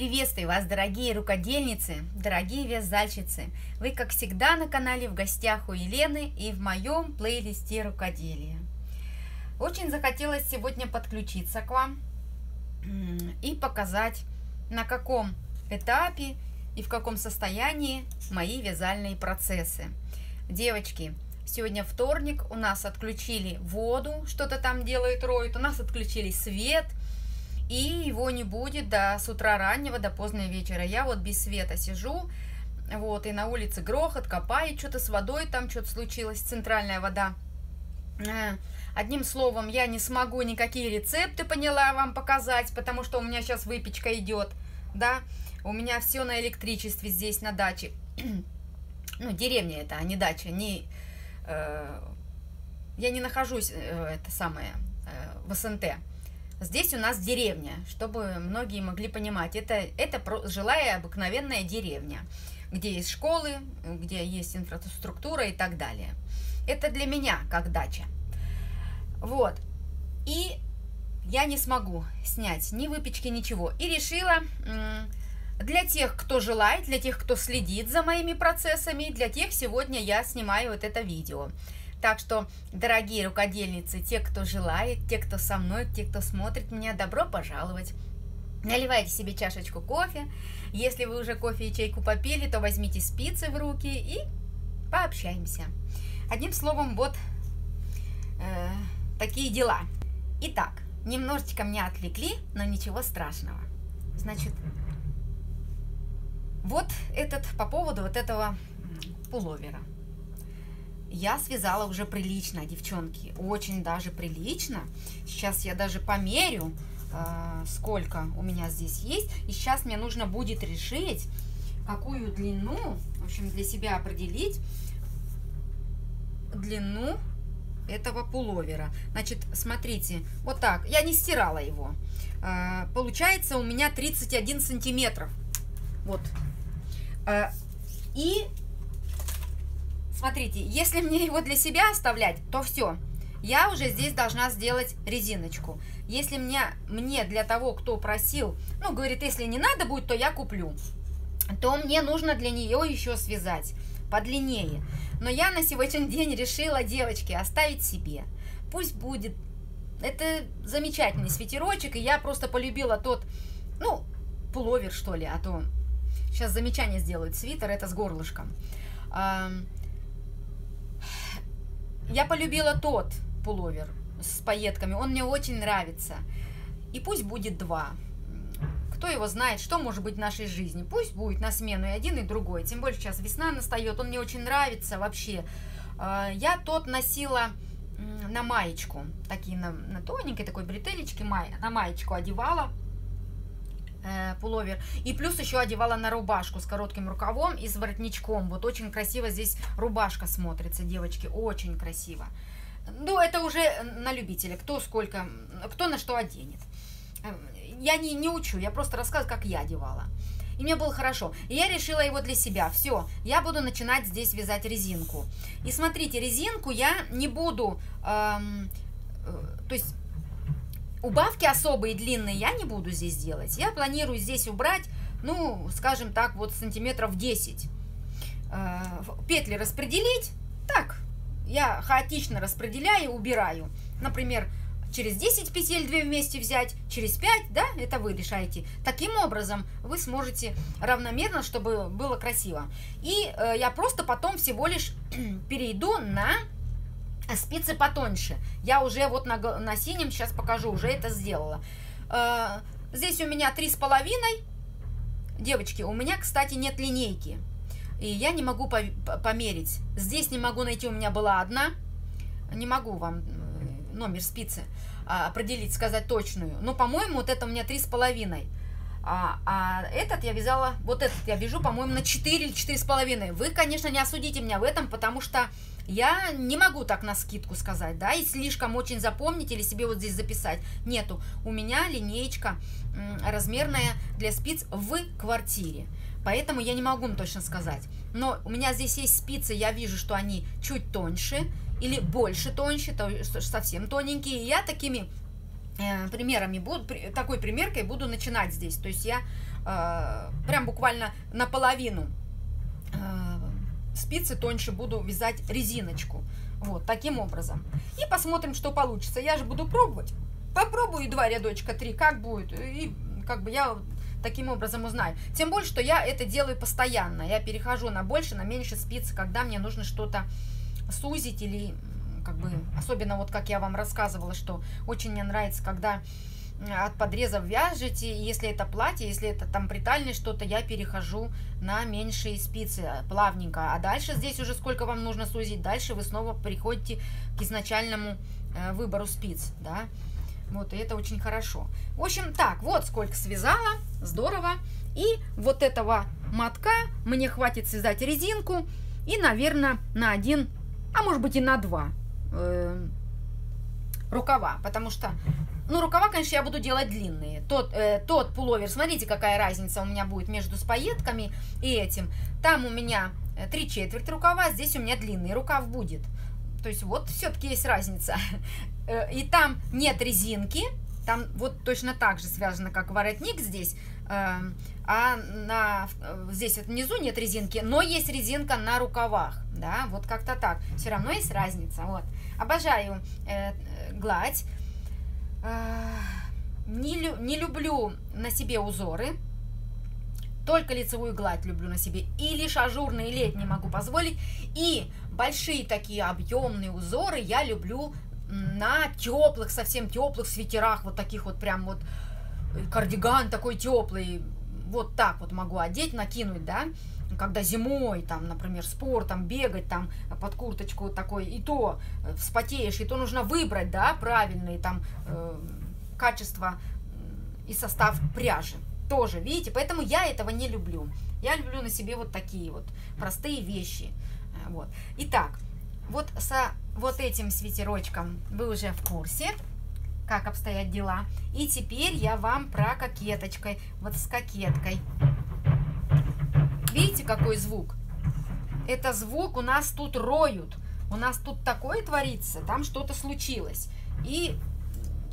Приветствую вас, дорогие рукодельницы, дорогие вязальщицы. Вы, как всегда, на канале в гостях у Елены и в моем плейлисте рукоделия. Очень захотелось сегодня подключиться к вам и показать, на каком этапе и в каком состоянии мои вязальные процессы. Девочки, сегодня вторник, у нас отключили воду, что-то там делает роет, у нас отключили свет – и его не будет до с утра раннего до позднего вечера. Я вот без света сижу, вот, и на улице грохот, копает что-то с водой, там что-то случилось, центральная вода. Э, одним словом, я не смогу никакие рецепты, поняла, вам показать, потому что у меня сейчас выпечка идет, да, у меня все на электричестве здесь, на даче. ну, деревня это, а не дача, не... Э, я не нахожусь, э, это самое, э, в СНТ. Здесь у нас деревня, чтобы многие могли понимать. Это, это жилая обыкновенная деревня, где есть школы, где есть инфраструктура и так далее. Это для меня как дача. Вот. И я не смогу снять ни выпечки, ничего. И решила для тех, кто желает, для тех, кто следит за моими процессами, для тех сегодня я снимаю вот это видео. Так что, дорогие рукодельницы, те, кто желает, те, кто со мной, те, кто смотрит меня, добро пожаловать. Наливайте себе чашечку кофе. Если вы уже кофе и чайку попили, то возьмите спицы в руки и пообщаемся. Одним словом, вот э, такие дела. Итак, немножечко меня отвлекли, но ничего страшного. Значит, вот этот по поводу вот этого пуловера я связала уже прилично, девчонки, очень даже прилично. Сейчас я даже померю, э, сколько у меня здесь есть. И сейчас мне нужно будет решить, какую длину, в общем, для себя определить длину этого пуловера. Значит, смотрите, вот так, я не стирала его. Э, получается у меня 31 сантиметров. Вот. Э, и Смотрите, если мне его для себя оставлять, то все. Я уже здесь должна сделать резиночку. Если мне, мне для того, кто просил, ну, говорит, если не надо будет, то я куплю, то мне нужно для нее еще связать подлиннее. Но я на сегодняшний день решила, девочки, оставить себе. Пусть будет. Это замечательный свитерочек, и я просто полюбила тот, ну, пуловер, что ли, а то сейчас замечание сделают. Свитер это с горлышком. Я полюбила тот пуловер с пайетками, он мне очень нравится. И пусть будет два. Кто его знает, что может быть в нашей жизни. Пусть будет на смену и один, и другой. Тем более сейчас весна настает, он мне очень нравится вообще. А, я тот носила на маечку, такие на, на тоненькой такой бретелечке, на маечку одевала э, пуловер. И плюс еще одевала на рубашку с коротким рукавом и с воротничком. Вот очень красиво здесь рубашка смотрится, девочки, очень красиво. Ну, это уже на любителя, кто сколько, кто на что оденет. Эм, я не, не учу, я просто рассказываю, как я одевала. И мне было хорошо. И я решила его для себя. Все, я буду начинать здесь вязать резинку. И смотрите, резинку я не буду... Эм, э, то есть Убавки особые длинные я не буду здесь делать. Я планирую здесь убрать, ну, скажем так, вот сантиметров 10. Э, петли распределить. Так, я хаотично распределяю, убираю. Например, через 10 петель 2 вместе взять, через 5, да, это вы решаете. Таким образом вы сможете равномерно, чтобы было красиво. И э, я просто потом всего лишь перейду на спицы потоньше. Я уже вот на, на синем сейчас покажу, уже это сделала. Э, здесь у меня три с половиной. Девочки, у меня, кстати, нет линейки. И я не могу померить. Здесь не могу найти, у меня была одна. Не могу вам э, номер спицы а, определить, сказать точную. Но, по-моему, вот это у меня три с половиной. А, а этот я вязала, вот этот я вяжу, по-моему, на 4 или 4,5. Вы, конечно, не осудите меня в этом, потому что я не могу так на скидку сказать, да, и слишком очень запомнить или себе вот здесь записать. Нету. У меня линеечка размерная для спиц в квартире. Поэтому я не могу точно сказать. Но у меня здесь есть спицы, я вижу, что они чуть тоньше или больше тоньше, то совсем тоненькие. И я такими э, примерами буду, такой примеркой буду начинать здесь. То есть я э, прям буквально наполовину э, спицы тоньше буду вязать резиночку. Вот, таким образом. И посмотрим, что получится. Я же буду пробовать. Попробую два рядочка, три, как будет. И как бы я таким образом узнаю. Тем более, что я это делаю постоянно. Я перехожу на больше, на меньше спицы, когда мне нужно что-то сузить или как бы, особенно вот как я вам рассказывала, что очень мне нравится, когда от подрезов вяжете, если это платье, если это там притальное что-то, я перехожу на меньшие спицы плавненько. А дальше здесь уже сколько вам нужно сузить, дальше вы снова приходите к изначальному э, выбору спиц, да. Вот, и это очень хорошо. В общем, так, вот сколько связала, здорово. И вот этого мотка мне хватит связать резинку и, наверное, на один, а может быть и на два э, рукава, потому что, ну, рукава, конечно, я буду делать длинные. Тот, э, тот пуловер, смотрите, какая разница у меня будет между спаетками и этим. Там у меня э, три четверти рукава, здесь у меня длинный рукав будет. То есть вот все-таки есть разница. Э, и там нет резинки, там вот точно так же связано, как воротник здесь, эм, а на, здесь вот внизу нет резинки, но есть резинка на рукавах, да, вот как-то так. Все равно есть разница, вот. Обожаю э, гладь. Э, не, лю, не люблю на себе узоры, только лицевую гладь люблю на себе. И лишь ажурные летние могу позволить. И большие такие объемные узоры я люблю на теплых, совсем теплых свитерах, вот таких вот прям вот э, кардиган такой теплый, вот так вот могу одеть, накинуть, да, когда зимой, там, например, спортом бегать, там, под курточку вот такой, и то э, вспотеешь, и то нужно выбрать, да, правильные, там, э, качество и состав пряжи. Тоже, видите, поэтому я этого не люблю. Я люблю на себе вот такие вот простые вещи. Э, вот. Итак, вот со вот этим свитерочком вы уже в курсе, как обстоят дела. И теперь я вам про кокеточкой, вот с кокеткой. Видите, какой звук? Это звук у нас тут роют. У нас тут такое творится, там что-то случилось. И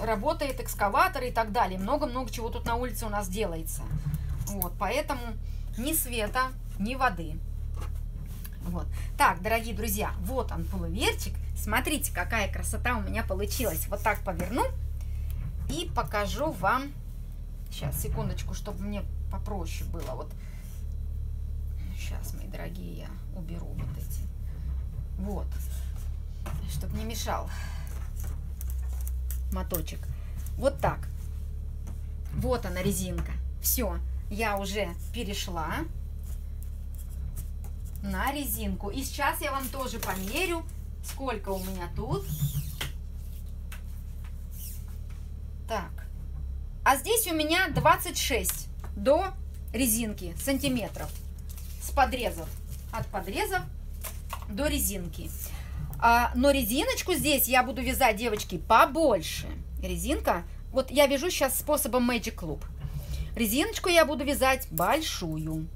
работает экскаватор и так далее. Много-много чего тут на улице у нас делается. Вот, поэтому ни света, ни воды. Вот. Так, дорогие друзья, вот он полуверчик. Смотрите, какая красота у меня получилась. Вот так поверну и покажу вам. Сейчас, секундочку, чтобы мне попроще было. Вот. Сейчас, мои дорогие, я уберу вот эти. Вот. Чтобы не мешал моточек. Вот так. Вот она резинка. Все, я уже перешла на резинку. И сейчас я вам тоже померю, сколько у меня тут. Так. А здесь у меня 26 до резинки сантиметров с подрезов. От подрезов до резинки. А, но резиночку здесь я буду вязать, девочки, побольше. Резинка, вот я вяжу сейчас способом Magic Club. Резиночку я буду вязать большую.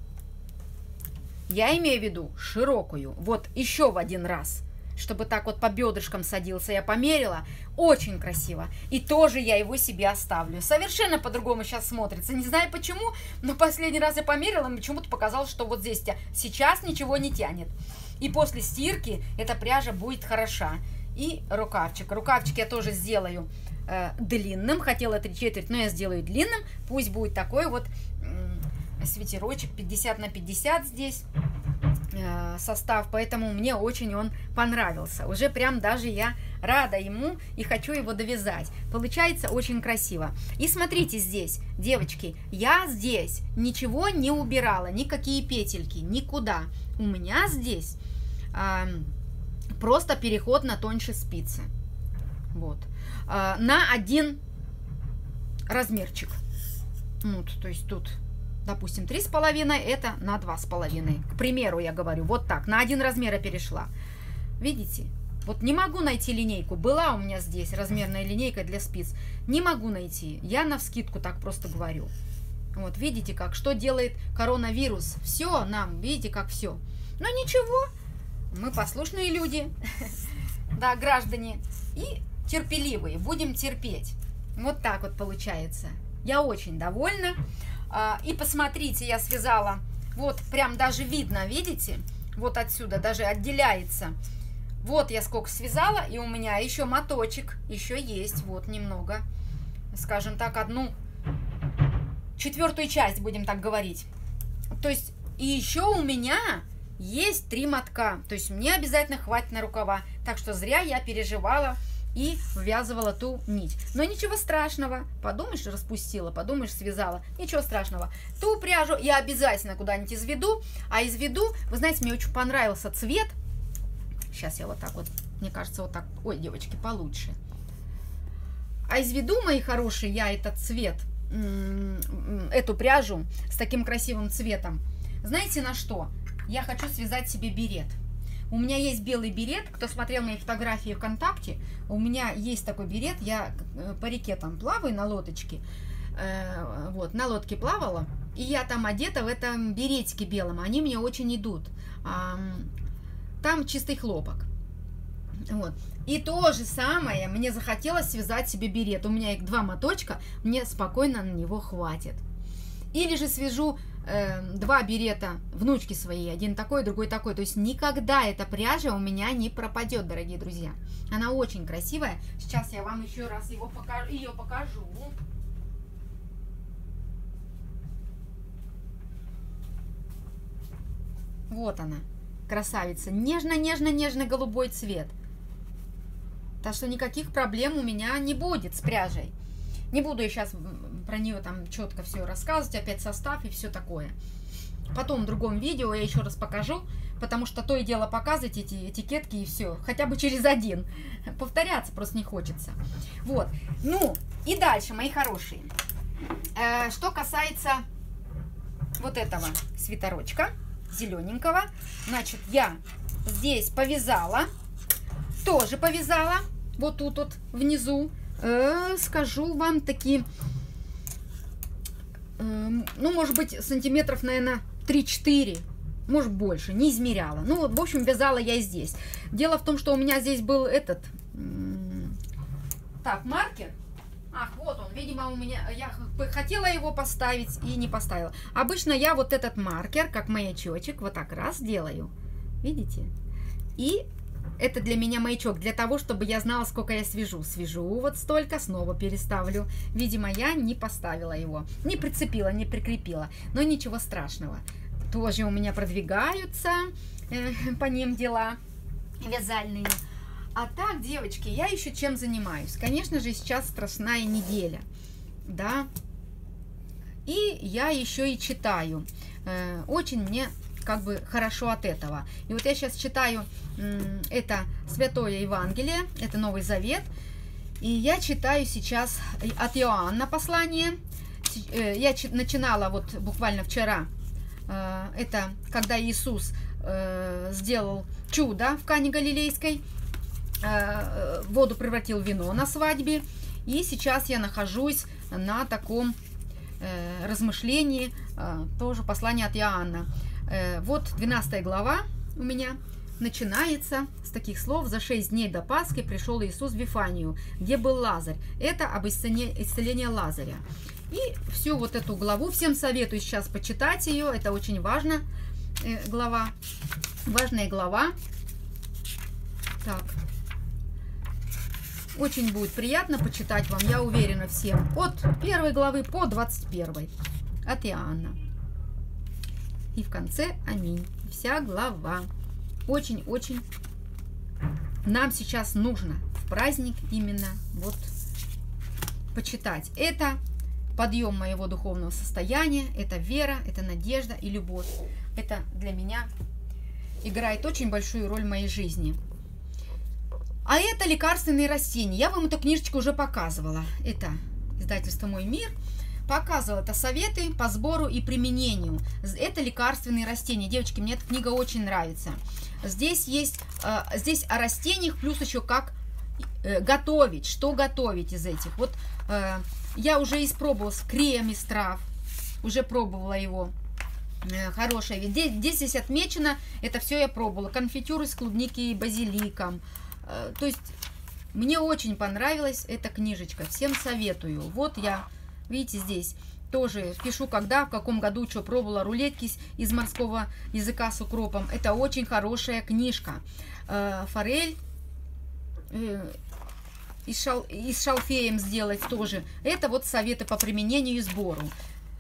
Я имею в виду широкую. Вот еще в один раз, чтобы так вот по бедрышкам садился. Я померила. Очень красиво. И тоже я его себе оставлю. Совершенно по-другому сейчас смотрится. Не знаю почему, но последний раз я померила, и почему-то показалось, что вот здесь сейчас ничего не тянет. И после стирки эта пряжа будет хороша. И рукавчик. Рукавчик я тоже сделаю э, длинным. Хотела три четверть, но я сделаю длинным. Пусть будет такой вот свитерочек 50 на 50 здесь э, состав, поэтому мне очень он понравился. Уже прям даже я рада ему и хочу его довязать. Получается очень красиво. И смотрите здесь, девочки, я здесь ничего не убирала, никакие петельки, никуда. У меня здесь э, просто переход на тоньше спицы. Вот. Э, на один размерчик. Вот, то есть тут допустим, 3,5, это на 2,5. К примеру, я говорю, вот так, на один размер я перешла. Видите? Вот не могу найти линейку. Была у меня здесь размерная линейка для спиц. Не могу найти. Я на вскидку так просто говорю. Вот, видите как? Что делает коронавирус? Все нам, видите как все. Но ничего, мы послушные люди, да, граждане, и терпеливые. Будем терпеть. Вот так вот получается. Я очень довольна. А, и посмотрите, я связала, вот прям даже видно, видите? Вот отсюда даже отделяется. Вот я сколько связала, и у меня еще моточек, еще есть, вот немного. Скажем так, одну четвертую часть, будем так говорить. То есть, и еще у меня есть три мотка. То есть, мне обязательно хватит на рукава. Так что зря я переживала и ввязывала ту нить. Но ничего страшного. Подумаешь, распустила, подумаешь, связала. Ничего страшного. Ту пряжу я обязательно куда-нибудь изведу. А изведу, вы знаете, мне очень понравился цвет. Сейчас я вот так вот, мне кажется, вот так. Ой, девочки, получше. А изведу, мои хорошие, я этот цвет, эту пряжу с таким красивым цветом. Знаете на что? Я хочу связать себе берет. У меня есть белый берет. Кто смотрел мои фотографии ВКонтакте, у меня есть такой берет. Я э, по реке там плаваю на лодочке. Э, вот, на лодке плавала. И я там одета в этом беретике белом. Они мне очень идут. Там чистый хлопок. Вот. И то же самое, мне захотелось связать себе берет. У меня их два моточка, мне спокойно на него хватит. Или же свяжу э, два берета внучки своей, один такой, другой такой. То есть никогда эта пряжа у меня не пропадет, дорогие друзья. Она очень красивая. Сейчас я вам еще раз его покажу, ее покажу. Вот она, красавица. Нежно-нежно-нежно голубой цвет. Так что никаких проблем у меня не будет с пряжей. Не буду я сейчас про нее там четко все рассказывать, опять состав и все такое. Потом в другом видео я еще раз покажу, потому что то и дело показывать эти этикетки и все, хотя бы через один. Повторяться просто не хочется. Вот. Ну, и дальше, мои хорошие. Э, что касается вот этого свитерочка, зелененького, значит, я здесь повязала, тоже повязала, вот тут вот внизу, э, скажу вам такие ну, может быть, сантиметров, наверное, 3-4, может больше, не измеряла. Ну, вот, в общем, вязала я здесь. Дело в том, что у меня здесь был этот, так, маркер. Ах, вот он, видимо, у меня, я хотела его поставить и не поставила. Обычно я вот этот маркер, как маячочек, вот так раз делаю, видите? И это для меня маячок, для того, чтобы я знала, сколько я свяжу. Свяжу вот столько, снова переставлю. Видимо, я не поставила его, не прицепила, не прикрепила. Но ничего страшного. Тоже у меня продвигаются э, по ним дела вязальные. А так, девочки, я еще чем занимаюсь? Конечно же, сейчас страстная неделя, да. И я еще и читаю. Э, очень мне как бы хорошо от этого. И вот я сейчас читаю это Святое Евангелие, это Новый Завет, и я читаю сейчас от Иоанна послание. Э, я начинала вот буквально вчера, э, это когда Иисус э, сделал чудо в Кане Галилейской, воду превратил в вино на свадьбе, и сейчас я нахожусь на таком размышлении, тоже послание от Иоанна. Э, вот 12 глава у меня начинается с таких слов. «За шесть дней до Пасхи пришел Иисус в Вифанию, где был Лазарь». Это об исцелении Лазаря. И всю вот эту главу, всем советую сейчас почитать ее, это очень важно, э, глава, важная глава. Так, очень будет приятно почитать вам, я уверена всем, от первой главы по 21 от Иоанна. И в конце аминь. Вся глава. Очень-очень нам сейчас нужно в праздник именно вот почитать. Это подъем моего духовного состояния, это вера, это надежда и любовь. Это для меня играет очень большую роль в моей жизни. А это лекарственные растения. Я вам эту книжечку уже показывала. Это издательство «Мой мир» показывал это советы по сбору и применению. Это лекарственные растения. Девочки, мне эта книга очень нравится. Здесь есть, э, здесь о растениях, плюс еще как э, готовить, что готовить из этих. Вот э, я уже испробовала с крем из трав, уже пробовала его. Хорошая. Здесь, здесь есть отмечено, это все я пробовала. Конфитюры с клубники и базиликом. То есть Мне очень понравилась эта книжечка. Всем советую. Вот я, видите, здесь тоже пишу, когда, в каком году что пробовала. Рулетки из морского языка с укропом. Это очень хорошая книжка. Э, форель э, и, шал, и шалфеем сделать тоже. Это вот советы по применению и сбору.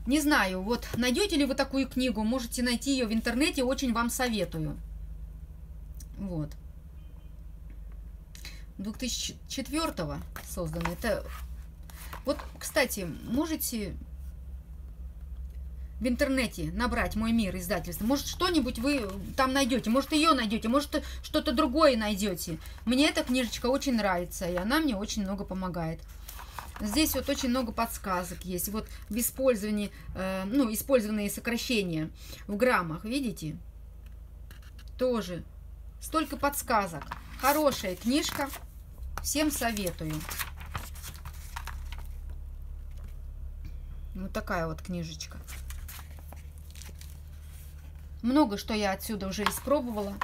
Не знаю, вот найдете ли вы такую книгу, можете найти ее в интернете, очень вам советую. Вот. 2004 создано. Это вот, кстати, можете в интернете набрать «Мой мир» издательство. Может, что-нибудь вы там найдете, может, ее найдете, может, что-то другое найдете. Мне эта книжечка очень нравится, и она мне очень много помогает. Здесь вот очень много подсказок есть. Вот в использовании, э, ну, использованные сокращения в граммах, видите? Тоже столько подсказок. Хорошая книжка. Всем советую. Вот такая вот книжечка. Много что я отсюда уже испробовала.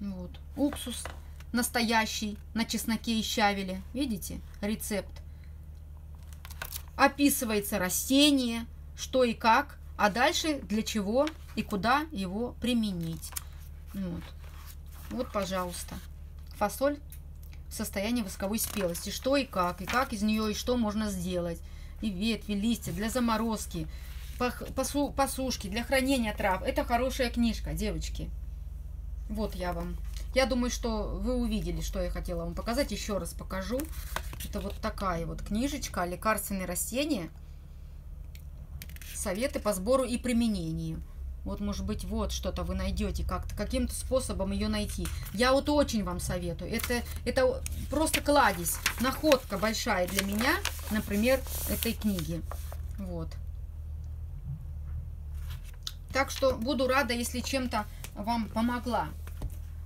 Вот. Уксус настоящий на чесноке и щавеле. Видите? Рецепт. Описывается растение, что и как, а дальше для чего и куда его применить. Вот, вот пожалуйста. Фасоль в состоянии восковой спелости. Что и как, и как из нее, и что можно сделать. И ветви, листья для заморозки, посу, посушки, для хранения трав. Это хорошая книжка, девочки. Вот я вам. Я думаю, что вы увидели, что я хотела вам показать. Еще раз покажу. Это вот такая вот книжечка «Лекарственные растения. Советы по сбору и применению». Вот, может быть, вот что-то вы найдете, как-то каким-то способом ее найти. Я вот очень вам советую. Это, это просто кладезь, находка большая для меня, например, этой книги. Вот. Так что буду рада, если чем-то вам помогла.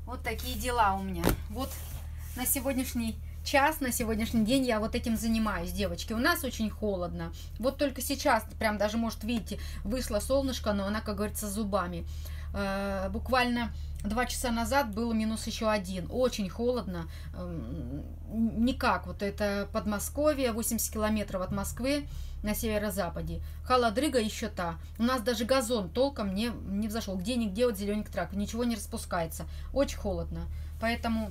Вот такие дела у меня. Вот на сегодняшний час, на сегодняшний день я вот этим занимаюсь, девочки. У нас очень холодно. Вот только сейчас, прям даже, может, видите, вышло солнышко, но она, как говорится, зубами. Э, буквально два часа назад было минус еще один. Очень холодно. Эм, никак. Вот это Подмосковье, 80 километров от Москвы на северо-западе. Холодрыга еще та. У нас даже газон толком не, не взошел. Где-нигде вот зеленик трак. Ничего не распускается. Очень холодно. Поэтому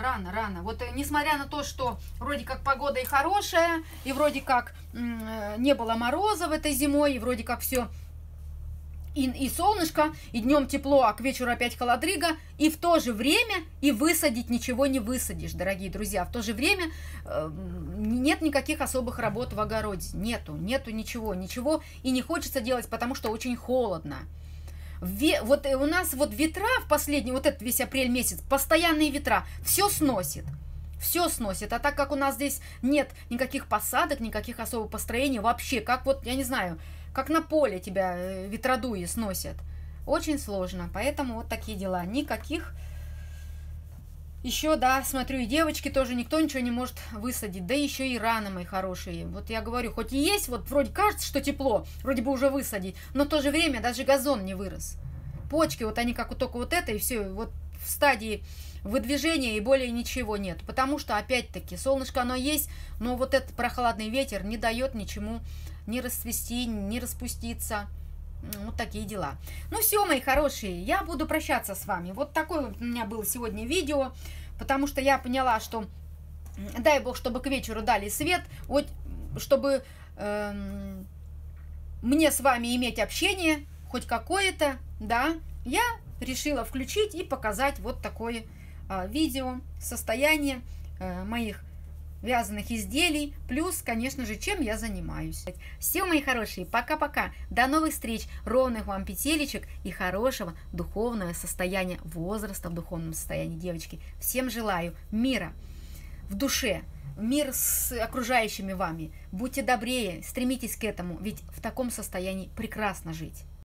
рано, рано. Вот э, несмотря на то, что вроде как погода и хорошая, и вроде как э, не было мороза в этой зимой, и вроде как все и, и солнышко, и днем тепло, а к вечеру опять холодрыга, и в то же время и высадить ничего не высадишь, дорогие друзья. В то же время э, нет никаких особых работ в огороде, нету, нету ничего, ничего, и не хочется делать, потому что очень холодно. Ве, вот у нас вот ветра в последний, вот этот весь апрель месяц, постоянные ветра, все сносит все сносит. А так как у нас здесь нет никаких посадок, никаких особых построений, вообще, как вот, я не знаю, как на поле тебя э, ветродуи сносят. Очень сложно, поэтому вот такие дела. Никаких... Еще, да, смотрю, и девочки тоже никто ничего не может высадить. Да еще и рано, мои хорошие. Вот я говорю, хоть и есть, вот вроде кажется, что тепло, вроде бы уже высадить, но в то же время даже газон не вырос. Почки, вот они как вот только вот это, и все, вот в стадии выдвижения и более ничего нет. Потому что, опять-таки, солнышко оно есть, но вот этот прохладный ветер не дает ничему не расцвести, не распуститься. Вот такие дела. Ну все, мои хорошие, я буду прощаться с вами. Вот такое вот у меня было сегодня видео, потому что я поняла, что дай бог, чтобы к вечеру дали свет, вот чтобы эм, мне с вами иметь общение, хоть какое-то, да, я решила включить и показать вот такое э, видео, состояние э, моих вязаных изделий, плюс, конечно же, чем я занимаюсь. Все, мои хорошие, пока-пока. До новых встреч, ровных вам петелечек и хорошего духовного состояния, возраста в духовном состоянии, девочки. Всем желаю мира в душе, мир с окружающими вами. Будьте добрее, стремитесь к этому, ведь в таком состоянии прекрасно жить.